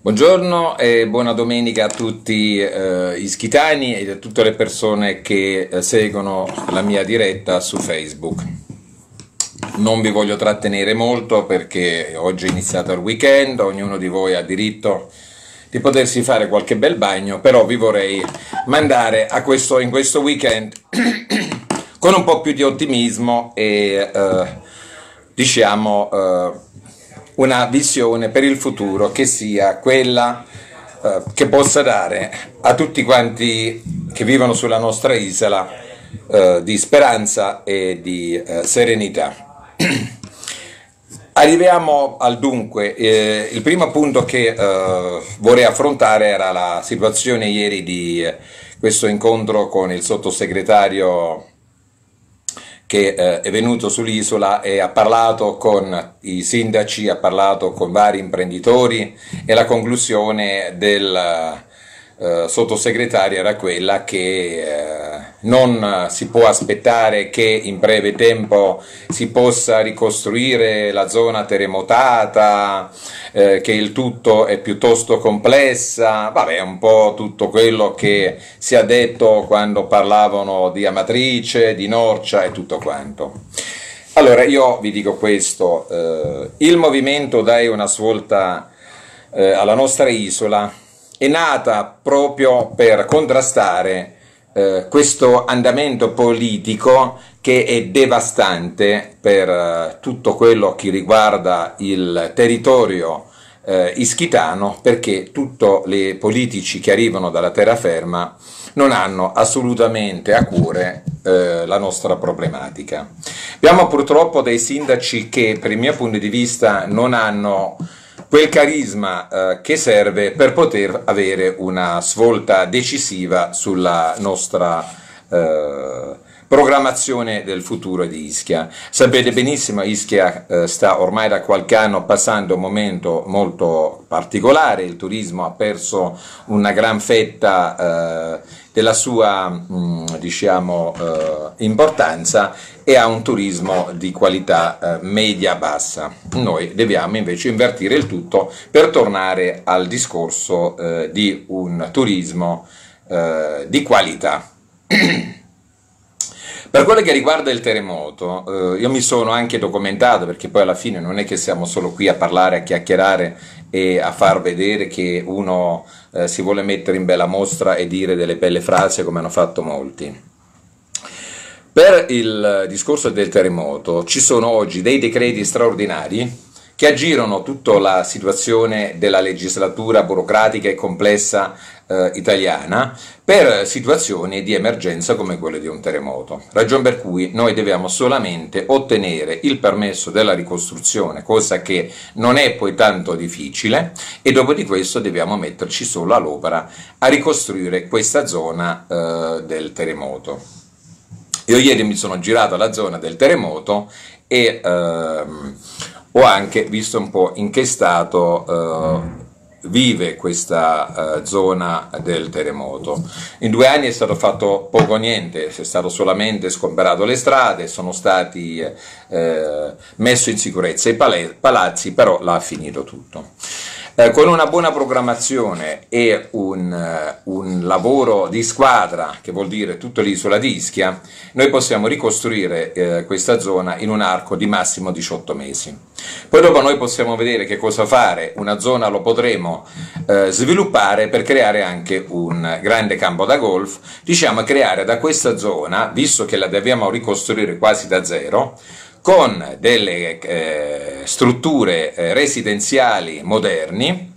Buongiorno e buona domenica a tutti eh, i schitani e a tutte le persone che eh, seguono la mia diretta su Facebook. Non vi voglio trattenere molto perché oggi è iniziato il weekend, ognuno di voi ha diritto di potersi fare qualche bel bagno, però vi vorrei mandare questo, in questo weekend con un po' più di ottimismo e eh, diciamo eh, una visione per il futuro che sia quella eh, che possa dare a tutti quanti che vivono sulla nostra isola eh, di speranza e di eh, serenità. Arriviamo al dunque, eh, il primo punto che eh, vorrei affrontare era la situazione ieri di eh, questo incontro con il sottosegretario che eh, è venuto sull'isola e ha parlato con i sindaci, ha parlato con vari imprenditori e la conclusione del eh, sottosegretario era quella che eh, non si può aspettare che in breve tempo si possa ricostruire la zona terremotata, eh, che il tutto è piuttosto complessa, vabbè un po' tutto quello che si è detto quando parlavano di Amatrice, di Norcia e tutto quanto. Allora io vi dico questo, il movimento dai una svolta alla nostra isola è nata proprio per contrastare eh, questo andamento politico che è devastante per eh, tutto quello che riguarda il territorio eh, ischitano perché tutti i politici che arrivano dalla terraferma non hanno assolutamente a cuore eh, la nostra problematica. Abbiamo purtroppo dei sindaci che per il mio punto di vista non hanno quel carisma eh, che serve per poter avere una svolta decisiva sulla nostra eh, programmazione del futuro di Ischia. Sapete benissimo Ischia eh, sta ormai da qualche anno passando un momento molto particolare, il turismo ha perso una gran fetta eh, della sua mh, mm, diciamo, eh, importanza e ha un turismo di qualità eh, media-bassa. Noi dobbiamo invece invertire il tutto per tornare al discorso eh, di un turismo di qualità. Per quello che riguarda il terremoto, eh, io mi sono anche documentato perché poi alla fine non è che siamo solo qui a parlare, a chiacchierare e a far vedere che uno eh, si vuole mettere in bella mostra e dire delle belle frasi come hanno fatto molti. Per il discorso del terremoto ci sono oggi dei decreti straordinari che aggirano tutta la situazione della legislatura burocratica e complessa eh, italiana per situazioni di emergenza come quelle di un terremoto. Ragion per cui noi dobbiamo solamente ottenere il permesso della ricostruzione, cosa che non è poi tanto difficile, e dopo di questo dobbiamo metterci solo all'opera a ricostruire questa zona eh, del terremoto. Io ieri mi sono girato alla zona del terremoto e ehm, ho anche visto un po' in che stato eh, vive questa uh, zona del terremoto. In due anni è stato fatto poco niente, è stato solamente scomperato le strade, sono stati eh, messi in sicurezza i palazzi, però l'ha finito tutto. Eh, con una buona programmazione e un, uh, un, lavoro di squadra, che vuol dire tutta l'isola di Ischia, noi possiamo ricostruire eh, questa zona in un arco di massimo 18 mesi. Poi dopo noi possiamo vedere che cosa fare, una zona lo potremo eh, sviluppare per creare anche un grande campo da golf, diciamo creare da questa zona, visto che la dobbiamo ricostruire quasi da zero, con delle eh, strutture eh, residenziali moderni,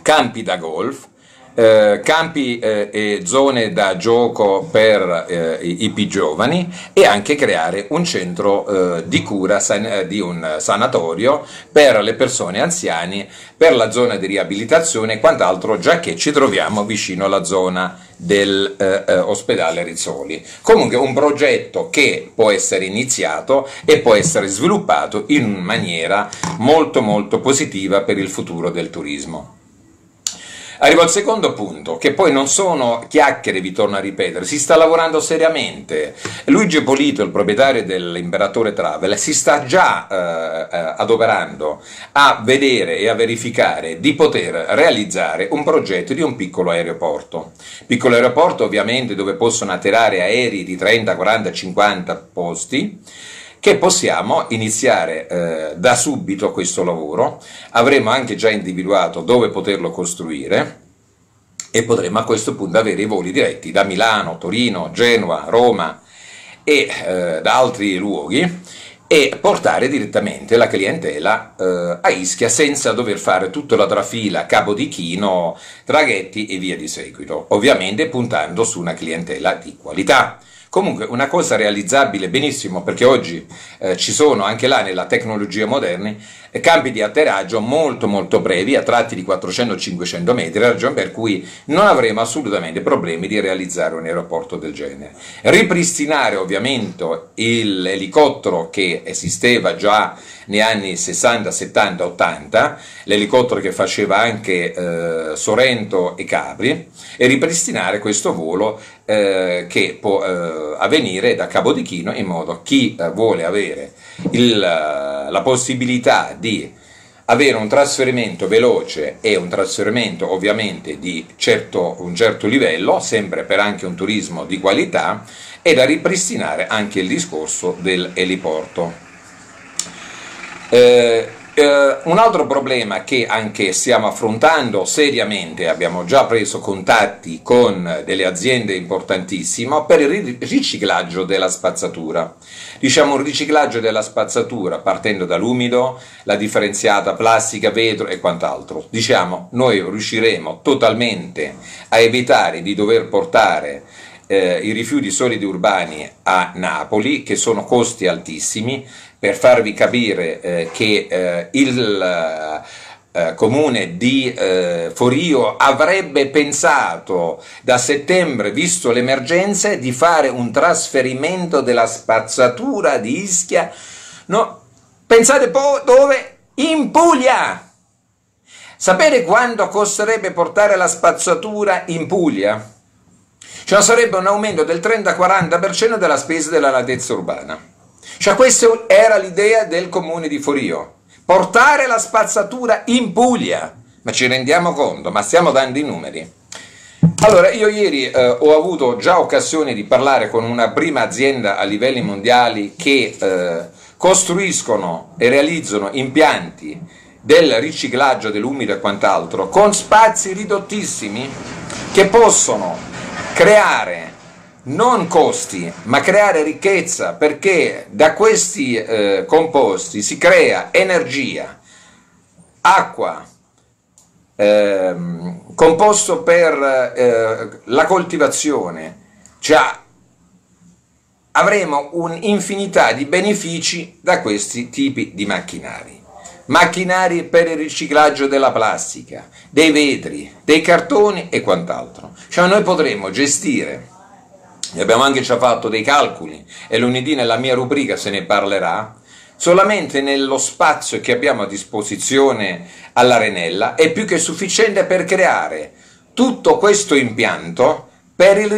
campi da golf, eh, campi eh, e zone da gioco per eh, i, i, più giovani e anche creare un centro eh, di cura san, eh, di un sanatorio per le persone anziane, per la zona di riabilitazione e quant'altro, già che ci troviamo vicino alla zona dell'ospedale eh, Rizzoli. Comunque un progetto che può essere iniziato e può essere sviluppato in maniera molto molto positiva per il futuro del turismo. Arrivo al secondo punto, che poi non sono chiacchiere, vi torno a ripetere, si sta lavorando seriamente. Luigi Polito, il proprietario dell'Imperatore Travel, si sta già eh, eh, adoperando a vedere e a verificare di poter realizzare un progetto di un piccolo aeroporto. Piccolo aeroporto ovviamente dove possono atterrare aerei di 30, 40, 50 posti, che possiamo iniziare eh, da subito questo lavoro, avremo anche già individuato dove poterlo costruire e potremo a questo punto avere i voli diretti da Milano, Torino, Genova, Roma e eh, da altri luoghi e portare direttamente la clientela eh, a Ischia senza dover fare tutta la trafila Capodichino, traghetti e via di seguito, ovviamente puntando su una clientela di qualità. Comunque una cosa realizzabile benissimo perché oggi eh, ci sono anche là nella tecnologia moderna campi di atterraggio molto molto brevi a tratti di 400-500 metri, ragione per cui non avremo assolutamente problemi di realizzare un aeroporto del genere. Ripristinare ovviamente l'elicottero che esisteva già negli anni 60, 70, 80, l'elicottero che faceva anche eh, Sorrento e Capri, e ripristinare questo volo eh, che può eh, avvenire da Capodichino in modo chi eh, vuole avere il, la possibilità di avere un trasferimento veloce e un trasferimento ovviamente di certo, un certo livello, sempre per anche un turismo di qualità, e da ripristinare anche il discorso dell'eliporto. Eh, eh, un altro problema che anche stiamo affrontando seriamente, abbiamo già preso contatti con delle aziende importantissime per il riciclaggio della spazzatura. Diciamo un riciclaggio della spazzatura partendo dall'umido, la differenziata plastica, vetro e quant'altro. Diciamo noi riusciremo totalmente a evitare di dover portare eh, i rifiuti solidi urbani a Napoli, che sono costi altissimi, per farvi capire eh, che eh, il eh, comune di eh, Forio avrebbe pensato da settembre, visto le emergenze, di fare un trasferimento della spazzatura di Ischia. No, pensate po' dove? In Puglia! Sapete quanto costerebbe portare la spazzatura in Puglia? Cioè sarebbe un aumento del 30-40% della spesa della latezza urbana. Cioè questa era l'idea del comune di Forio, portare la spazzatura in Puglia, ma ci rendiamo conto, ma stiamo dando i numeri. Allora, io ieri eh, ho avuto già occasione di parlare con una prima azienda a livelli mondiali che eh, costruiscono e realizzano impianti del riciclaggio dell'umido e quant'altro con spazi ridottissimi che possono creare non costi, ma creare ricchezza, perché da questi eh, composti si crea energia, acqua, eh, composto per eh, la coltivazione, cioè avremo un'infinità di benefici da questi tipi di macchinari. Macchinari per il riciclaggio della plastica, dei vetri, dei cartoni e quant'altro. Cioè noi potremmo gestire abbiamo anche già fatto dei calcoli e lunedì nella mia rubrica se ne parlerà. Solamente nello spazio che abbiamo a disposizione all'Arenella è più che sufficiente per creare tutto questo impianto per il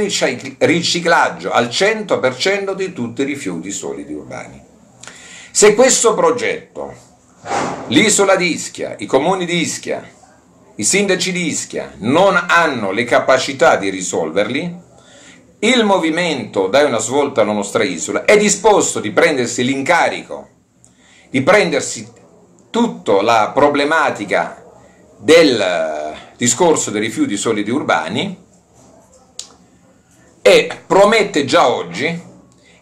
riciclaggio al 100% di tutti i rifiuti solidi urbani. Se questo progetto, l'isola di Ischia, i comuni di Ischia, i sindaci di Ischia non hanno le capacità di risolverli, il movimento dai una svolta alla nostra isola è disposto di prendersi l'incarico, di prendersi tutta la problematica del discorso dei rifiuti solidi urbani e promette già oggi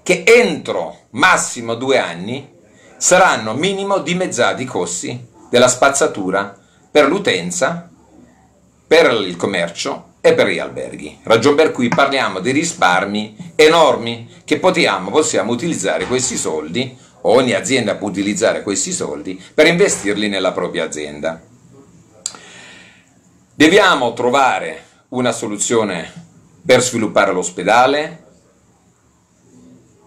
che entro massimo due anni saranno minimo dimezzati i costi della spazzatura per l'utenza, per il commercio e per gli alberghi, ragion per cui parliamo di risparmi enormi che potiamo, possiamo utilizzare questi soldi, ogni azienda può utilizzare questi soldi per investirli nella propria azienda. Dobbiamo trovare una soluzione per sviluppare l'ospedale,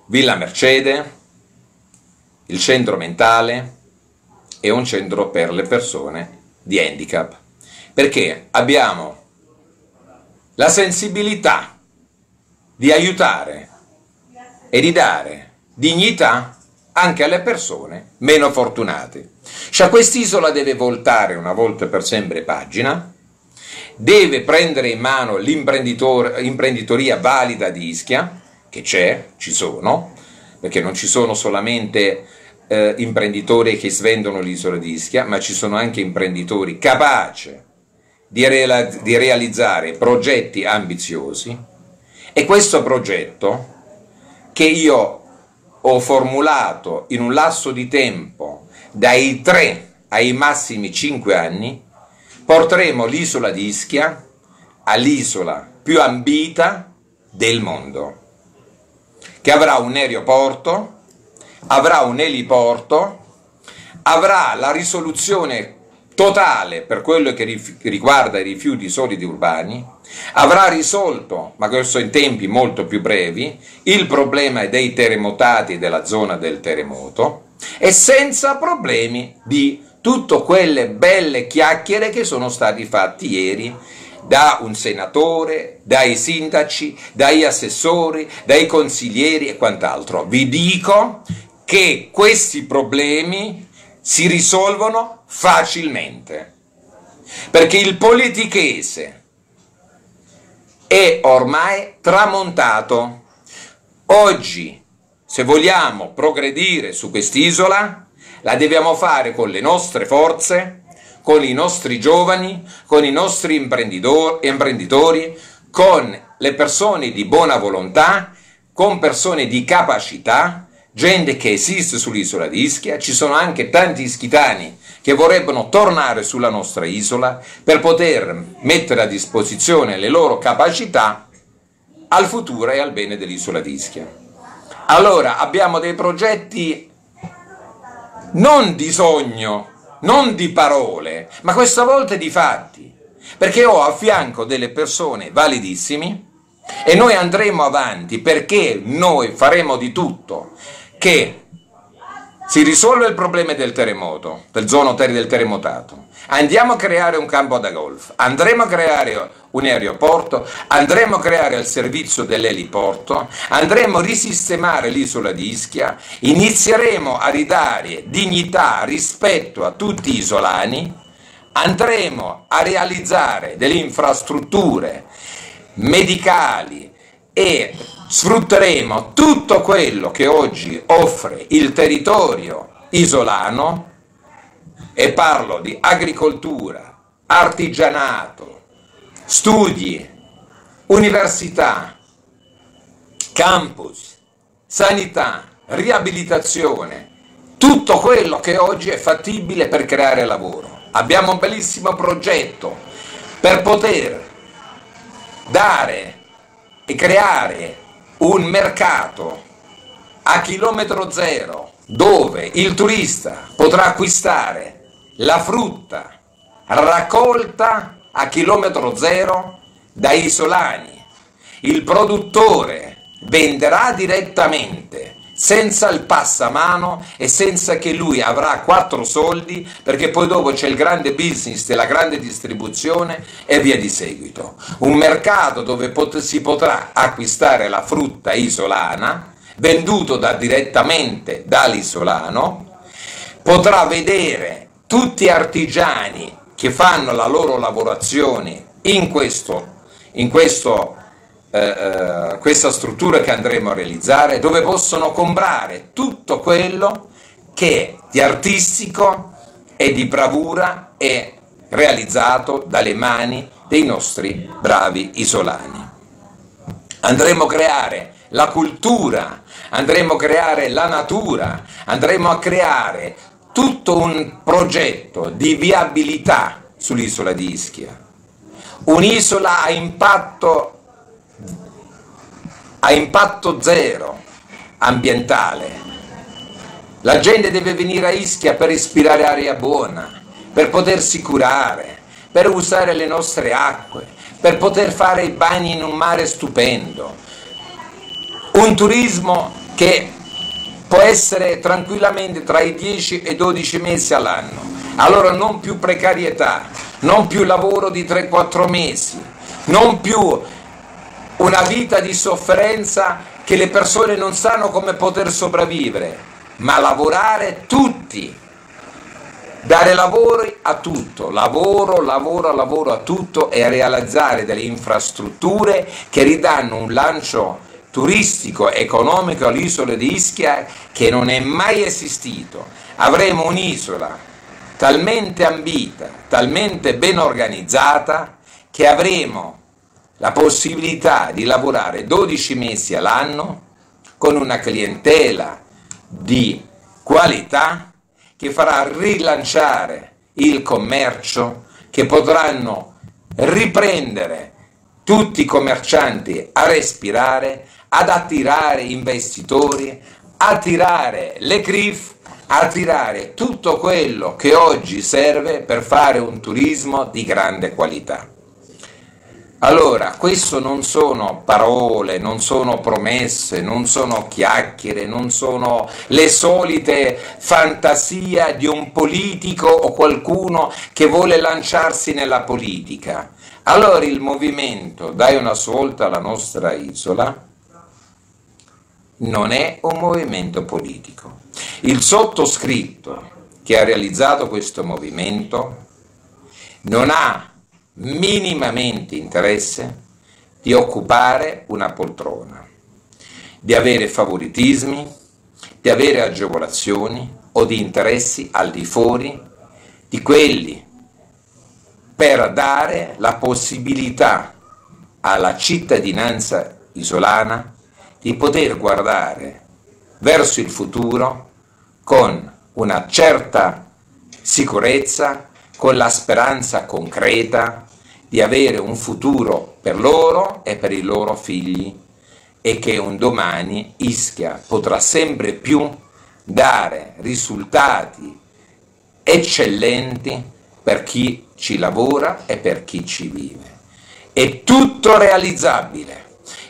Villa Mercede, il centro mentale e un centro per le persone di handicap, perché abbiamo la sensibilità di aiutare e di dare dignità anche alle persone meno fortunate. Cioè quest'isola deve voltare una volta per sempre pagina, deve prendere in mano l'imprenditoria valida di Ischia, che c'è, ci sono, perché non ci sono solamente eh, imprenditori che svendono l'isola di Ischia, ma ci sono anche imprenditori capaci di, reala- di realizzare progetti ambiziosi. E questo progetto che io ho formulato in un lasso di tempo dai 3 ai massimi 5 anni, porteremo l'isola di Ischia all'isola più ambita del mondo, che avrà un aeroporto, avrà un eliporto, avrà la risoluzione totale per quello che riguarda i rifiuti solidi urbani, avrà risolto, ma questo in tempi molto più brevi, il problema dei terremotati della zona del terremoto e senza problemi di tutte quelle belle chiacchiere che sono stati fatti ieri da un senatore, dai sindaci, dai assessori, dai consiglieri e quant'altro. Vi dico che questi problemi si risolvono facilmente, perché il politichese è ormai tramontato. Oggi, se vogliamo progredire su quest'isola, la dobbiamo fare con le nostre forze, con i nostri giovani, con i nostri imprenditori, con le persone di buona volontà, con persone di capacità, gente che esiste sull'isola di Ischia, ci sono anche tanti ischitani che vorrebbero tornare sulla nostra isola per poter mettere a disposizione le loro capacità al futuro e al bene dell'isola di Ischia. Allora abbiamo dei progetti non di sogno, non di parole, ma questa volta di fatti, perché ho a fianco delle persone validissime e noi andremo avanti perché noi faremo di tutto che si risolve il problema del terremoto, del zona hotel del terremotato. Andiamo a creare un campo da golf, andremo a creare un aeroporto, andremo a creare il servizio dell'eliporto, andremo a risistemare l'isola di Ischia, inizieremo a ridare dignità, rispetto a tutti gli isolani, andremo a realizzare delle infrastrutture medicali e sfrutteremo tutto quello che oggi offre il territorio isolano e parlo di agricoltura, artigianato, studi, università, campus, sanità, riabilitazione, tutto quello che oggi è fattibile per creare lavoro. Abbiamo un bellissimo progetto per poter dare e creare un mercato a chilometro zero dove il turista potrà acquistare la frutta raccolta a chilometro zero dai isolani. Il produttore venderà direttamente senza il passamano e senza che lui avrà quattro soldi perché poi dopo c'è il grande business della grande distribuzione e via di seguito. Un mercato dove pot- si potrà acquistare la frutta isolana venduto da, direttamente dall'isolano, potrà vedere tutti artigiani che fanno la loro lavorazione in questo, in questo eh, eh, questa struttura che andremo a realizzare, dove possono comprare tutto quello che di artistico e di bravura è realizzato dalle mani dei nostri bravi isolani. Andremo a creare la cultura, andremo a creare la natura, andremo a creare tutto un progetto di viabilità sull'isola di Ischia. Un'isola a impatto a impatto zero ambientale. La gente deve venire a Ischia per respirare aria buona, per potersi curare, per usare le nostre acque, per poter fare i bagni in un mare stupendo. Un turismo che può essere tranquillamente tra i 10 e i 12 mesi all'anno. Allora non più precarietà, non più lavoro di 3-4 mesi, non più una vita di sofferenza che le persone non sanno come poter sopravvivere, ma lavorare tutti, dare lavoro a tutto, lavoro, lavoro, lavoro a tutto e realizzare delle infrastrutture che ridanno un lancio turistico, economico all'isola di Ischia che non è mai esistito. Avremo un'isola talmente ambita, talmente ben organizzata che avremo la possibilità di lavorare 12 mesi all'anno con una clientela di qualità che farà rilanciare il commercio, che potranno riprendere tutti i commercianti a respirare, ad attirare investitori, attirare le CRIF, attirare tutto quello che oggi serve per fare un turismo di grande qualità. Allora, questo non sono parole, non sono promesse, non sono chiacchiere, non sono le solite fantasie di un politico o qualcuno che vuole lanciarsi nella politica. Allora il movimento Dai una svolta alla nostra isola non è un movimento politico. Il sottoscritto che ha realizzato questo movimento non ha minimamente interesse di occupare una poltrona, di avere favoritismi, di avere agevolazioni o di interessi al di fuori di quelli per dare la possibilità alla cittadinanza isolana di poter guardare verso il futuro con una certa sicurezza, con la speranza concreta di avere un futuro per loro e per i loro figli e che un domani Ischia potrà sempre più dare risultati eccellenti per chi ci lavora e per chi ci vive. È tutto realizzabile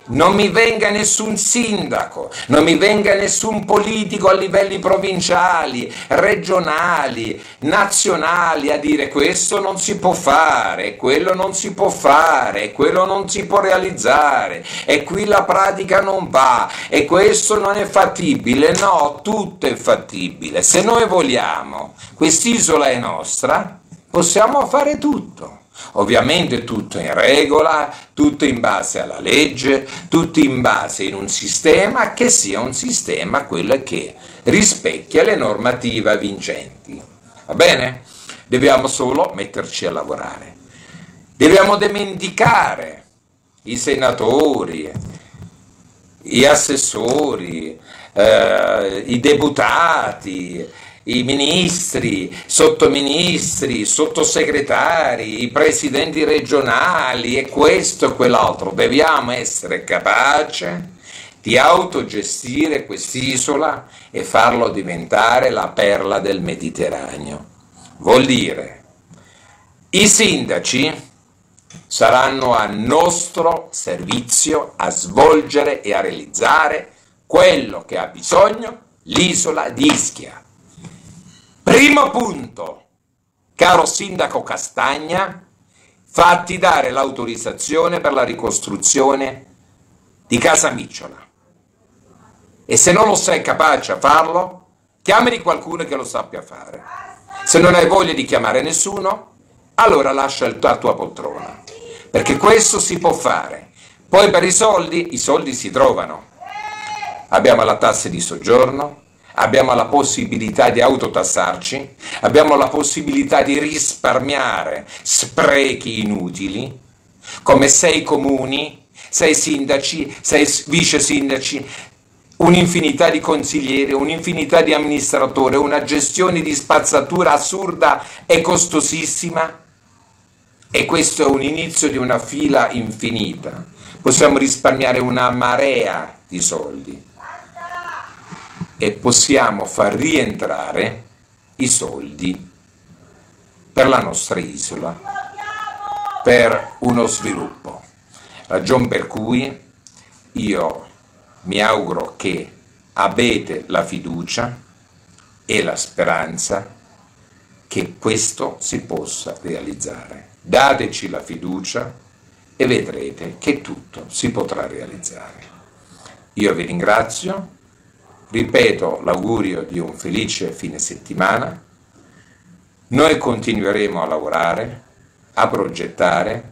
non mi venga nessun sindaco, non mi venga nessun politico a livelli provinciali, regionali, nazionali a dire questo non si può fare, quello non si può fare, quello non si può realizzare e qui la pratica non va e questo non è fattibile. No, tutto è fattibile. Se noi vogliamo, quest'isola è nostra, possiamo fare tutto. Ovviamente tutto in regola, tutto in base alla legge, tutto in base in un sistema che sia un sistema quello che rispecchia le normative vincenti. Va bene? Dobbiamo solo metterci a lavorare. Dobbiamo dimenticare i senatori, gli assessori, eh, i deputati, i ministri, sottoministri, sottosegretari, i presidenti regionali e questo e quell'altro. Dobbiamo essere capaci di autogestire quest'isola e farlo diventare la perla del Mediterraneo. Vuol dire, i sindaci saranno a nostro servizio a svolgere e a realizzare quello che ha bisogno l'isola di Ischia. Primo punto, caro sindaco Castagna, fatti dare l'autorizzazione per la ricostruzione di casa Micciola. E se non lo sei capace a farlo, chiamami qualcuno che lo sappia fare. Se non hai voglia di chiamare nessuno, allora lascia la tua poltrona. Perché questo si può fare. Poi per i soldi, i soldi si trovano. Abbiamo la tassa di soggiorno, abbiamo la possibilità di autotassarci, abbiamo la possibilità di risparmiare sprechi inutili, come sei comuni, sei sindaci, sei vice sindaci, un'infinità di consiglieri, un'infinità di amministratori, una gestione di spazzatura assurda e costosissima. E questo è un inizio di una fila infinita. Possiamo risparmiare una marea di soldi e possiamo far rientrare i soldi per la nostra isola, per uno sviluppo. Ragion per cui io mi auguro che avete la fiducia e la speranza che questo si possa realizzare. Dateci la fiducia, e vedrete che tutto si potrà realizzare. Io vi ringrazio, ripeto l'augurio di un felice fine settimana, noi continueremo a lavorare, a progettare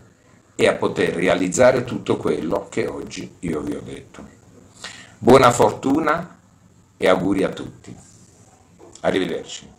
e a poter realizzare tutto quello che oggi io vi ho detto. Buona fortuna e auguri a tutti. Arrivederci.